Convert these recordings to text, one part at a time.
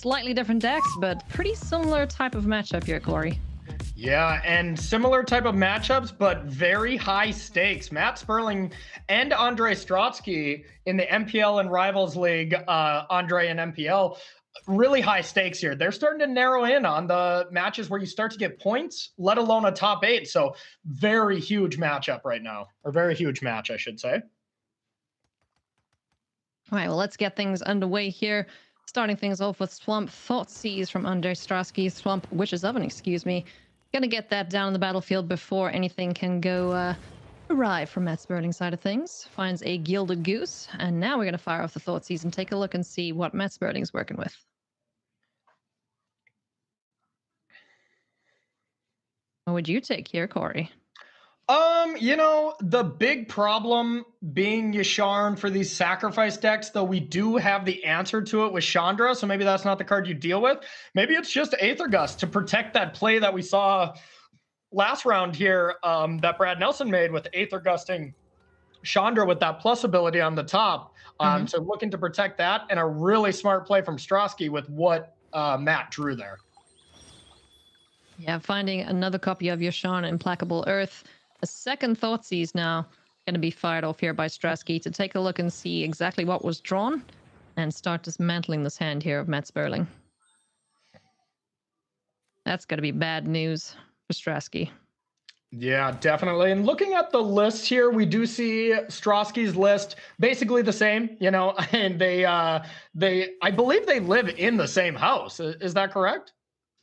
Slightly different decks, but pretty similar type of matchup here, Corey. Yeah, and similar type of matchups, but very high stakes. Matt Sperling and Andre Strasky in the MPL and Rivals League, uh, Andre and MPL, really high stakes here. They're starting to narrow in on the matches where you start to get points, let alone a top eight. So, very huge matchup right now, or very huge match, I should say. All right, well, let's get things underway here. Starting things off with Swamp Thoughtseize from Andre Strasky, Swamp Witch's Oven, excuse me. Gonna get that down on the battlefield before anything can go uh, awry from Matt Sperling's side of things. Finds a Gilded Goose, and now we're gonna fire off the Thoughtseize and take a look and see what Matt Sperling's working with. What would you take here, Corey? Um, you know, the big problem being Yasharn for these sacrifice decks, though we do have the answer to it with Chandra, so maybe that's not the card you deal with. Maybe it's just Aether Gust to protect that play that we saw last round here um, that Brad Nelson made with Aether Gusting Chandra with that plus ability on the top. Um, mm-hmm. So looking to protect that, and a really smart play from Strasky with what uh, Matt drew there. Yeah, finding another copy of Yasharn Implacable Earth a second Thoughtseize now going to be fired off here by Strasky to take a look and see exactly what was drawn and start dismantling this hand here of Matt Sperling. That's going to be bad news for Strasky. Yeah, definitely. And looking at the list here, we do see Strasky's list basically the same, you know, and they uh they I believe they live in the same house. Is that correct?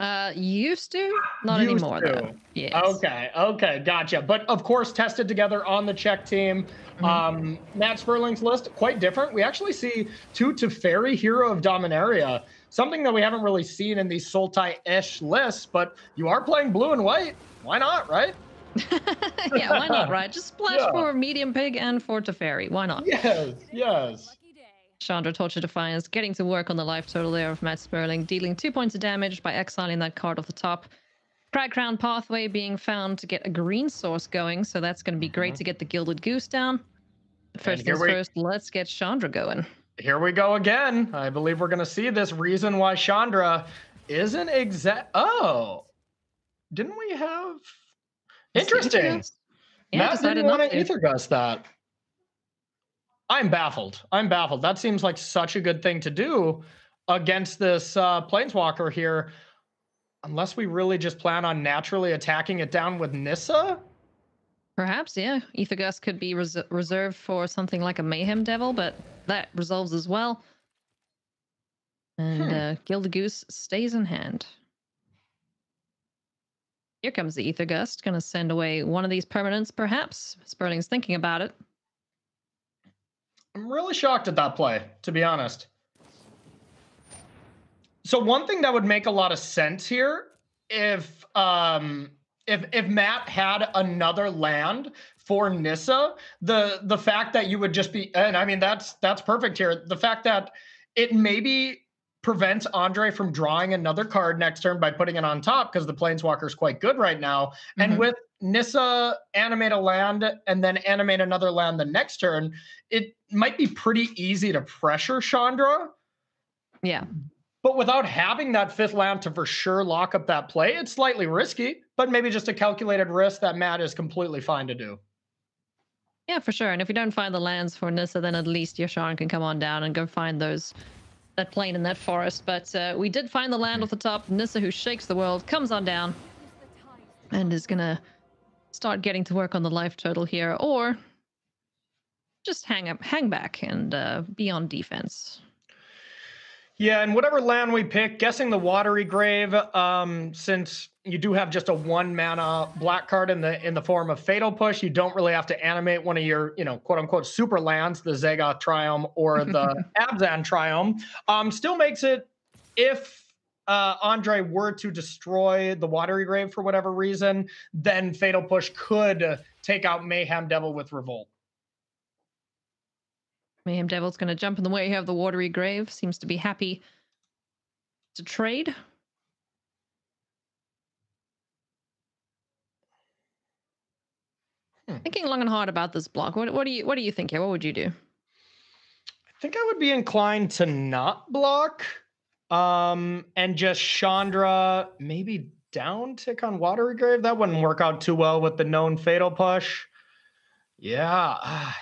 Uh, used to, not used anymore to. though. Yes. Okay, okay, gotcha. But of course, tested together on the Czech team. Mm-hmm. Um, Matt Sperling's list quite different. We actually see two Teferi, Hero of Dominaria, something that we haven't really seen in these Sultai-ish lists. But you are playing blue and white. Why not, right? yeah, why not, right? Just splash yeah. for Medium Pig and for Teferi. Why not? Yes, yes. Chandra Torch of Defiance getting to work on the life total there of Matt Sperling, dealing two points of damage by exiling that card off the top. Cragcrown Pathway being found to get a green source going, so that's going to be great mm-hmm. to get the Gilded Goose down. First things we... first, let's get Chandra going. Here we go again. I believe we're going to see this reason why Chandra isn't exact. Oh, didn't we have? Interesting. Yeah, Matt didn't want to Aether Gust that. I'm baffled. I'm baffled. That seems like such a good thing to do against this uh, planeswalker here, unless we really just plan on naturally attacking it down with Nissa. Perhaps, yeah. Aether Gust could be res- reserved for something like a Mayhem Devil, but that resolves as well. And hmm. uh, Gilded Goose stays in hand. Here comes the Aether Gust, going to send away one of these permanents, perhaps. Sperling's thinking about it. I'm really shocked at that play, to be honest. So one thing that would make a lot of sense here, if um, if if Matt had another land for Nissa, the the fact that you would just be, and I mean that's that's perfect here. The fact that it maybe prevents Andre from drawing another card next turn by putting it on top because the Planeswalker is quite good right now. Mm-hmm. And with Nissa animate a land and then animate another land the next turn, it might be pretty easy to pressure Chandra. Yeah. But without having that fifth land to for sure lock up that play, it's slightly risky, but maybe just a calculated risk that Matt is completely fine to do. Yeah, for sure. And if you don't find the lands for Nissa, then at least Yasharn can come on down and go find those that plane in that forest. But uh, we did find the land off the top. Nissa, who shakes the world, comes on down and is gonna start getting to work on the life total here, or just hang up, hang back, and uh, be on defense. Yeah, and whatever land we pick, guessing the watery grave, um, since you do have just a one mana black card in the in the form of fatal push, you don't really have to animate one of your, you know, quote unquote super lands, the Zagoth Triome or the Abzan Triome. Um, still makes it if uh, Andre were to destroy the watery grave for whatever reason, then fatal push could take out Mayhem Devil with Revolt. Mayhem Devil's going to jump in the way of the Watery Grave. Seems to be happy to trade. Hmm. Thinking long and hard about this block. What, what do you What do you think here? What would you do? I think I would be inclined to not block. Um, and just Chandra, maybe down tick on Watery Grave. That wouldn't work out too well with the known fatal push. Yeah,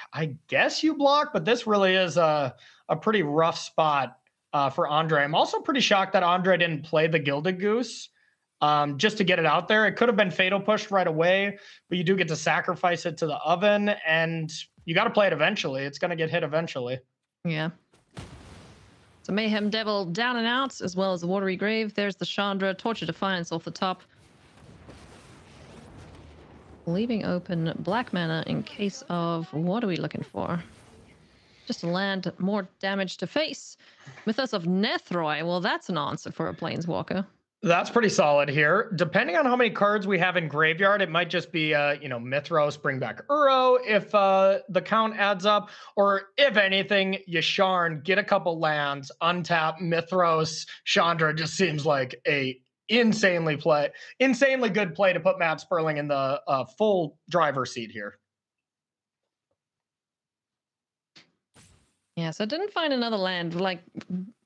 I guess you block, but this really is a, a pretty rough spot uh, for Andre. I'm also pretty shocked that Andre didn't play the Gilded Goose um, just to get it out there. It could have been fatal pushed right away, but you do get to sacrifice it to the oven, and you got to play it eventually. It's going to get hit eventually. Yeah. So Mayhem Devil down and out, as well as the Watery Grave. There's the Chandra, Torch of Defiance off the top. Leaving open black mana in case of what are we looking for? Just land more damage to face. Mythos of Nethroi. Well, that's an answer for a Planeswalker. That's pretty solid here. Depending on how many cards we have in graveyard, it might just be, uh, you know, Mythros, bring back Uro if uh, the count adds up, or if anything, Yasharn, get a couple lands, untap Mythros. Chandra just seems like a insanely play, insanely good play to put Matt Sperling in the uh, full driver's seat here. Yeah, so I didn't find another land like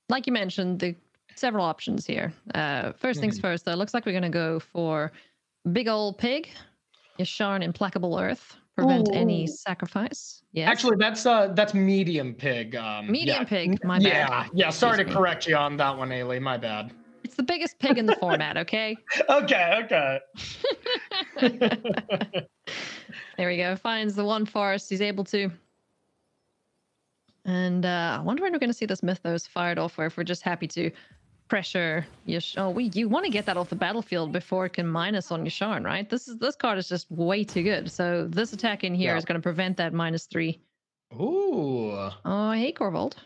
like you mentioned. The several options here. Uh, 1st things mm-hmm. first, though, looks like we're going to go for Big Old Pig, Yasharn Implacable Earth, prevent Ooh. any sacrifice. Yeah, Actually, that's uh that's medium pig. Um, medium yeah. pig. My yeah, bad. Yeah, yeah. Sorry to correct you on that one, Ailey. My bad. It's the biggest pig in the format. Okay. okay. Okay. there we go. Finds the one forest. He's able to. And uh, I wonder when we're going to see this mythos fired off, or if we're just happy to pressure Yash. Oh, we you want to get that off the battlefield before it can minus on Yasharn, right? This is this card is just way too good. So this attack in here yeah. is going to prevent that minus three. Ooh. Oh, hey Korvold.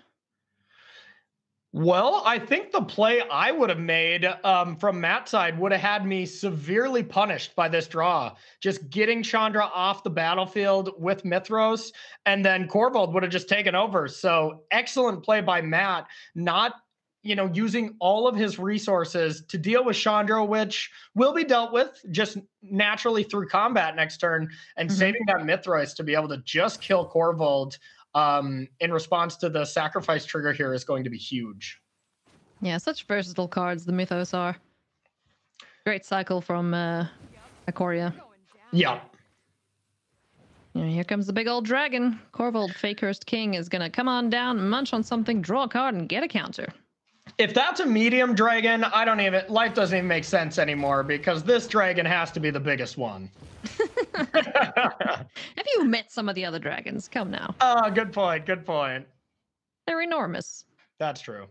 Well, I think the play I would have made um, from Matt's side would have had me severely punished by this draw. Just getting Chandra off the battlefield with Mithros, and then Korvold would have just taken over. So excellent play by Matt, not you know, using all of his resources to deal with Chandra, which will be dealt with just naturally through combat next turn, and mm-hmm. saving that Mithros to be able to just kill Korvold um, in response to the sacrifice trigger here is going to be huge. Yeah, such versatile cards the Mythos are. Great cycle from uh, Ikoria. Yeah. Yeah, here comes the big old dragon. Korvold Fae-Cursed King is going to come on down, munch on something, draw a card, and get a counter if that's a medium dragon, I don't even life doesn't even make sense anymore because this dragon has to be the biggest one. Have you met some of the other dragons? Come now. Oh, good point. Good point. They're enormous. That's true.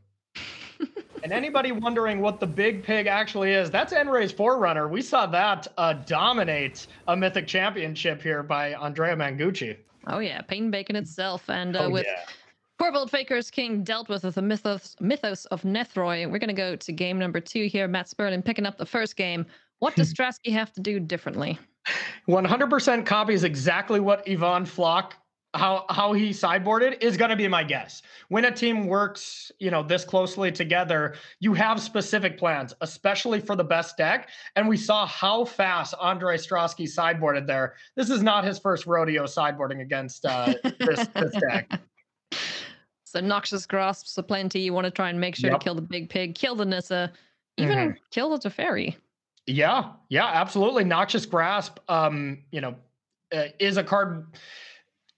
and anybody wondering what the big pig actually is, that's End-Raze Forerunner. We saw that uh, dominate a Mythic Championship here by Andrea Mengucci. Oh yeah, Pain Bacon itself, and uh, oh, with yeah. Korvold Fae-Cursed King dealt with the mythos, mythos of Nethroi. We're going to go to game number two here. Matt Sperling picking up the first game. What does Strasky have to do differently? 100% copies exactly what Ivan Floch how how he sideboarded is going to be my guess. When a team works, you know, this closely together, you have specific plans, especially for the best deck. And we saw how fast Andre Strasky sideboarded there. This is not his first rodeo sideboarding against uh, this, this deck. So Noxious Grasps aplenty. You want to try and make sure yep. to kill the big pig, kill the Nissa, even mm-hmm. kill the Teferi. Yeah, yeah, absolutely. Noxious Grasp, um, you know, uh, is a card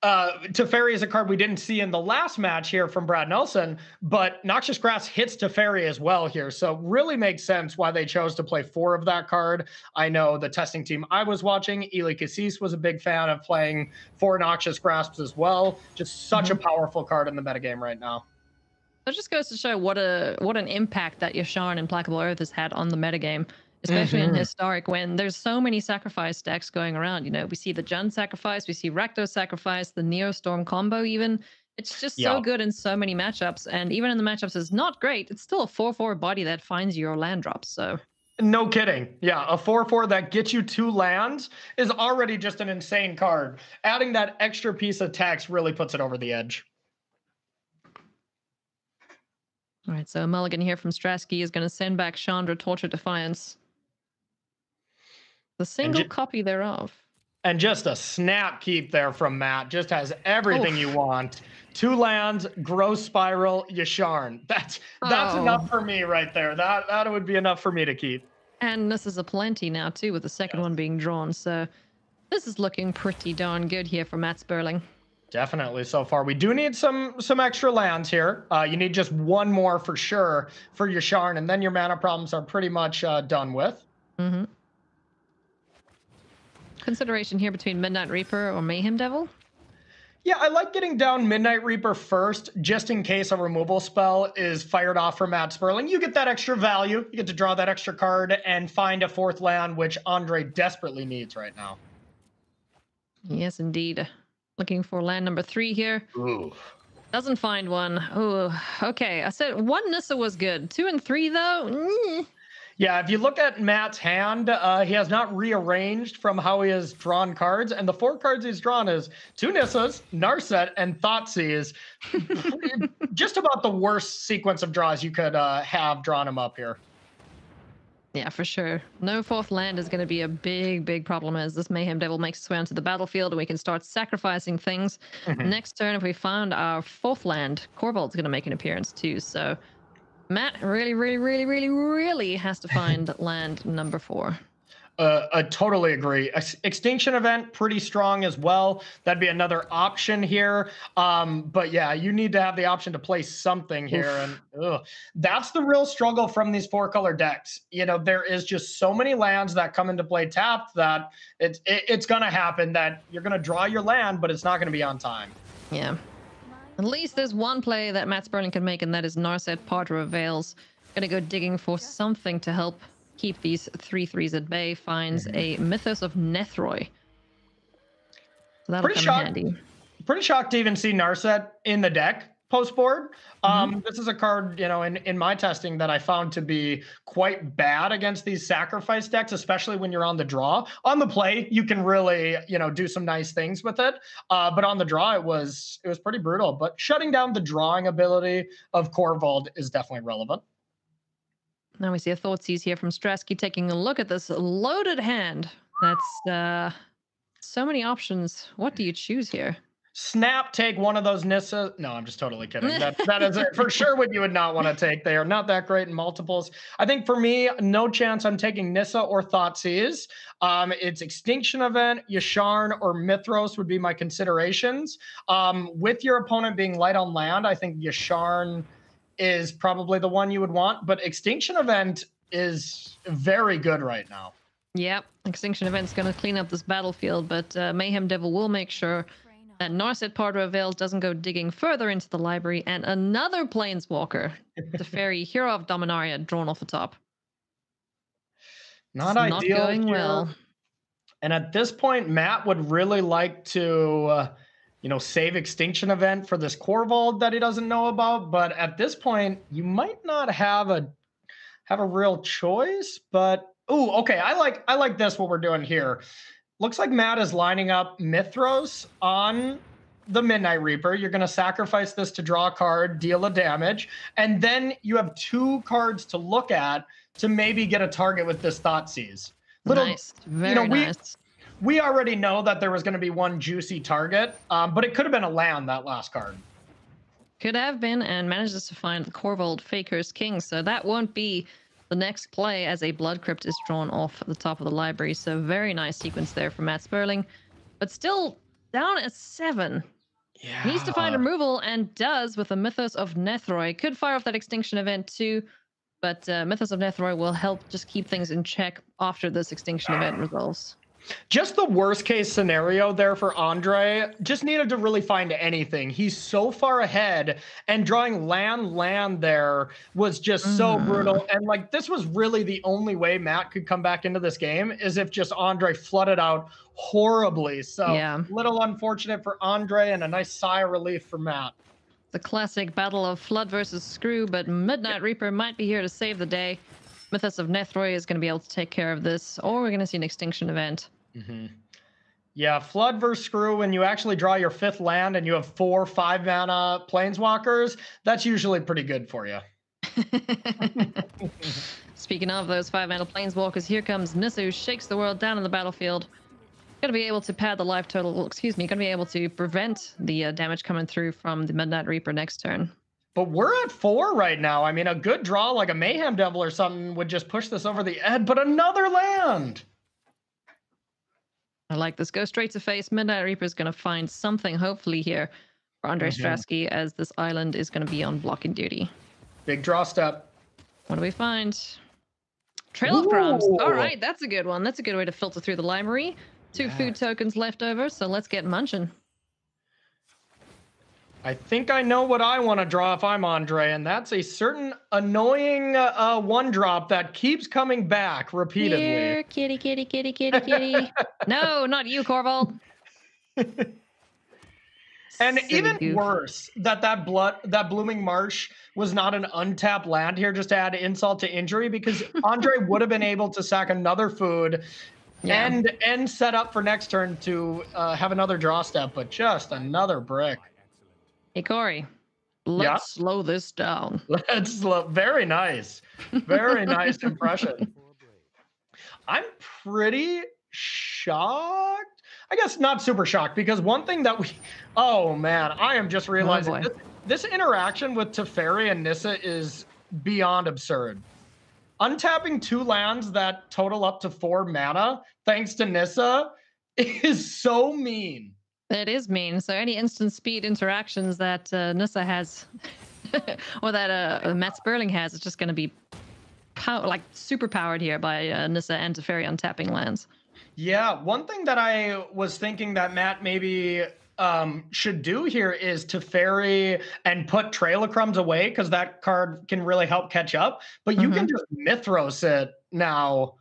uh, Teferi is a card we didn't see in the last match here from Brad Nelson, but Noxious Grasp hits Teferi as well here. So really makes sense why they chose to play four of that card. I know the testing team I was watching, Eli Kassis was a big fan of playing four Noxious Grasps as well. Just such mm-hmm. a powerful card in the metagame right now. That just goes to show what a what an impact that Yasharn Implacable Earth has had on the metagame especially mm-hmm. in historic when there's so many sacrifice decks going around. You know, we see the Jund sacrifice, we see Rakdos sacrifice, the Neo Storm combo even. It's just yeah. so good in so many matchups. And even in the matchups is not great, it's still a 4-4 body that finds your land drops. So no kidding. Yeah, a 4 4 that gets you two lands is already just an insane card. Adding that extra piece of tax really puts it over the edge. All right, so Mulligan here from Strasky is going to send back Chandra Torch of Defiance. The single ju- copy thereof. And just a snap keep there from Matt. Just has everything Oof. you want. Two lands, Growth Spiral, Yasharn. That's that's oh. enough for me right there. That that would be enough for me to keep. And this is a plenty now too, with the second yes. one being drawn. So this is looking pretty darn good here for Matt Sperling. Definitely so far. We do need some some extra lands here. Uh, you need just one more for sure for Yasharn, and then your mana problems are pretty much uh, done with. Mm-hmm. Consideration here between Midnight Reaper or Mayhem Devil? Yeah, I like getting down Midnight Reaper first, just in case a removal spell is fired off from Matt Sperling. You get that extra value. You get to draw that extra card and find a fourth land, which Andre desperately needs right now. Yes, indeed. Looking for land number three here. Ooh. Doesn't find one. Oh, okay. I said one Nissa was good. Two and three, though. Mm. Yeah, if you look at Matt's hand, uh, he has not rearranged from how he has drawn cards, and the four cards he's drawn is two Nissas, Narset, and Thoughtseize. just about the worst sequence of draws you could uh, have drawn him up here. Yeah, for sure. No fourth land is going to be a big, big problem as this Mayhem Devil makes its way onto the battlefield and we can start sacrificing things. Mm-hmm. Next turn, if we find our fourth land, Korvold's going to make an appearance too. So Matt really, really, really, really, really has to find land number four. Uh, I totally agree. Ex- Extinction event pretty strong as well. That'd be another option here. Um, but yeah, you need to have the option to play something here, Oof. and ugh, that's the real struggle from these four color decks. You know, there is just so many lands that come into play tapped that it's it, it's gonna happen that you're gonna draw your land, but it's not gonna be on time. Yeah. At least there's one play that Matt Sperling can make, and that is Narset Parter of Veils. Gonna go digging for something to help keep these three threes at bay. Finds mm-hmm. a Mythos of Nethroi. So that'll pretty come shocked, handy. Pretty shocked to even see Narset in the deck post board. Um, mm-hmm. This is a card, you know, in, in my testing that I found to be quite bad against these sacrifice decks, especially when you're on the draw. On the play, you can really, you know, do some nice things with it. Uh, but on the draw, it was it was pretty brutal. But shutting down the drawing ability of Korvold is definitely relevant. Now we see a thought Thoughtseize here from Strasky taking a look at this loaded hand. That's uh, so many options. What do you choose here? Snap take one of those Nissa. No, I'm just totally kidding. That that is for sure what you would not want to take. They are not that great in multiples. I think for me, no chance I'm taking Nissa or Thoughtseize. Um, it's Extinction Event, Yasharn, or Mythros would be my considerations. Um, with your opponent being light on land, I think Yasharn is probably the one you would want. But Extinction Event is very good right now. Yep, Extinction Event's going to clean up this battlefield, but uh, Mayhem Devil will make sure that Narset Parter doesn't go digging further into the library, and another Planeswalker, Teferi Hero of Dominaria, drawn off the top. Not it's ideal. Not going here. well. And at this point, Matt would really like to, uh, you know, save Extinction Event for this Korvold that he doesn't know about. But at this point, you might not have a have a real choice. But oh, okay, I like I like this. What we're doing here looks like Matt is lining up Mithros on the Midnight Reaper. You're going to sacrifice this to draw a card, deal a damage, and then you have two cards to look at to maybe get a target with this Thought Thoughtseize. Little, nice. Very you know, we, nice. We already know that there was going to be one juicy target, um, but it could have been a land, that last card. Could have been, and manages to find the Korvold Fae-Cursed King, so that won't be the next play as a Blood Crypt is drawn off at the top of the library. So very nice sequence there from Matt Sperling. But still down at seven. Yeah. Needs to find removal and does with the Mythos of Nethroi. Could fire off that extinction event too, but uh, Mythos of Nethroi will help just keep things in check after this extinction event resolves. Just the worst case scenario there for Andre. Just needed to really find anything. He's so far ahead, and drawing land land there was just mm. so brutal. And like this was really the only way Matt could come back into this game is if just Andre flooded out horribly. So yeah. little unfortunate for Andre and a nice sigh of relief for Matt. The classic battle of Flood versus Screw, but Midnight Reaper might be here to save the day. Mythos of Nethroi is going to be able to take care of this, or we're going to see an extinction event. Mm-hmm. Yeah, Flood versus Screw, when you actually draw your fifth land and you have four five mana planeswalkers, that's usually pretty good for you. Speaking of those five mana planeswalkers, here comes who shakes the world down on the battlefield. Gonna be able to pad the life total. Excuse me. Gonna be able to prevent the uh, damage coming through from the Midnight Reaper next turn. But we're at four right now. I mean, a good draw like a Mayhem Devil or something would just push this over the edge. But another land. I like this. Go straight to face. Midnight Reaper is going to find something, hopefully, here for Andre Mhm. Strasky, as this island is going to be on blocking duty. Big draw step. What do we find? Trail of Crumbs. All right, that's a good one. That's a good way to filter through the library. Two food tokens left over, so let's get munching. I think I know what I want to draw if I'm Andre, and that's a certain annoying uh, one drop that keeps coming back repeatedly. Here, kitty, kitty, kitty, kitty, kitty. no, not you, Korvold. And Silly even goof. worse, that that blood that blooming marsh was not an untapped land here, just to add insult to injury, because Andre would have been able to sack another food Yeah. and and set up for next turn to uh, have another draw step, but just another brick. Hey, Corey, let's Yeah? slow this down. Let's look. Very nice, very nice impression. I'm pretty shocked. I guess not super shocked because one thing that we, oh man, I am just oh, realizing boy. this, this interaction with Teferi and Nissa is beyond absurd. Untapping two lands that total up to four mana, thanks to Nissa, is so mean. It is mean. So any instant speed interactions that uh, Nissa has, or that uh, Matt Sperling has, is just going to be pow- like super powered here by uh, Nissa and Teferi untapping lands. Yeah, one thing that I was thinking that Matt maybe um, should do here is Teferi and put Trail of Crumbs away because that card can really help catch up. But you can just Mithros it now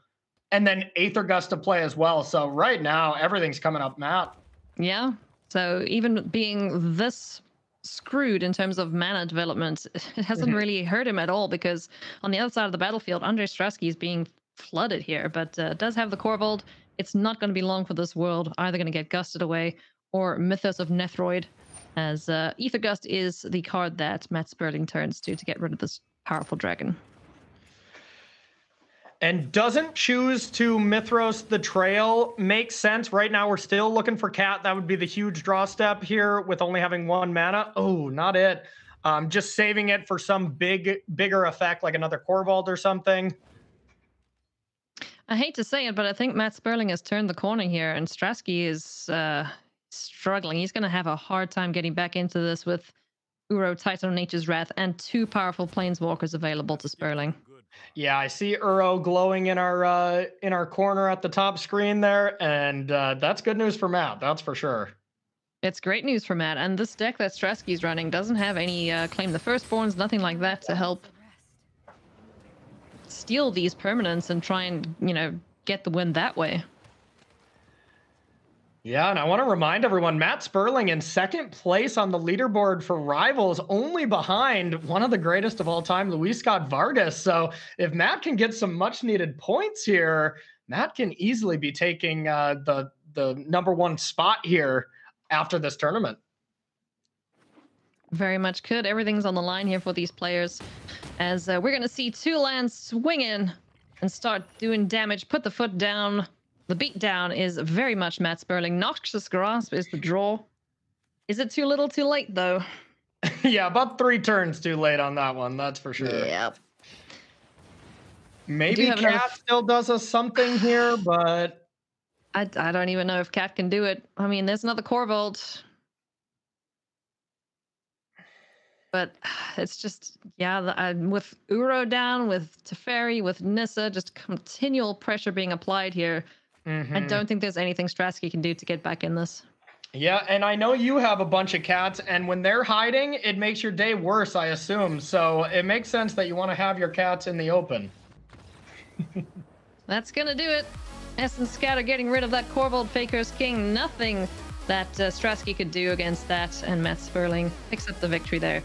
and then Aether Gust to play as well. So right now, everything's coming up, Matt. Yeah. So even being this screwed in terms of mana development, it hasn't Mhm. really hurt him at all because on the other side of the battlefield, Andre Strasky is being flooded here, but uh, does have the Korvold. It's not going to be long for this world. Either going to get gusted away or Mythos of Nethroid, as uh, Aether Gust is the card that Matt Sperling turns to to get rid of this powerful dragon. And doesn't choose to Mithros the trail makes sense. Right now, we're still looking for Cat. That would be the huge draw step here with only having one mana. Oh, not it. Um, just saving it for some big, bigger effect like another Korvold or something. I hate to say it, but I think Matt Sperling has turned the corner here, and Strasky is uh, struggling. He's going to have a hard time getting back into this with Uro, Titan of Nature's Wrath, and two powerful planeswalkers available to Sperling. Yeah, I see Uro glowing in our uh, in our corner at the top screen there, and uh, that's good news for Matt. That's for sure. It's great news for Matt, and this deck that Strasky's running doesn't have any uh, claim the firstborns, nothing like that to help steal these permanents and try and you know get the win that way. Yeah, and I want to remind everyone Matt Sperling in second place on the leaderboard for rivals, only behind one of the greatest of all time, Luis Scott Vargas. So if Matt can get some much needed points here, Matt can easily be taking uh, the the number one spot here after this tournament. Very much could. Everything's on the line here for these players, as uh, we're going to see two lands swing in and start doing damage. Put the foot down. The beatdown is very much Matt Sperling. Noxious Grasp is the draw. Is it too little, too late though? yeah, about three turns too late on that one. That's for sure. Yep. Maybe have another- Cat still does us something here, but I, I don't even know if Cat can do it. I mean, there's another Korvold. But it's just, yeah, the, uh, with Uro down, with Teferi, with Nissa, just continual pressure being applied here. I Mhm. don't think there's anything Strasky can do to get back in this. Yeah, and I know you have a bunch of cats, and when they're hiding, it makes your day worse, I assume. So it makes sense that you want to have your cats in the open. That's gonna do it. Essence Scatter getting rid of that Korvold Fae-Cursed King. Nothing that uh, Strasky could do against that, and Matt Sperling picks up the victory there.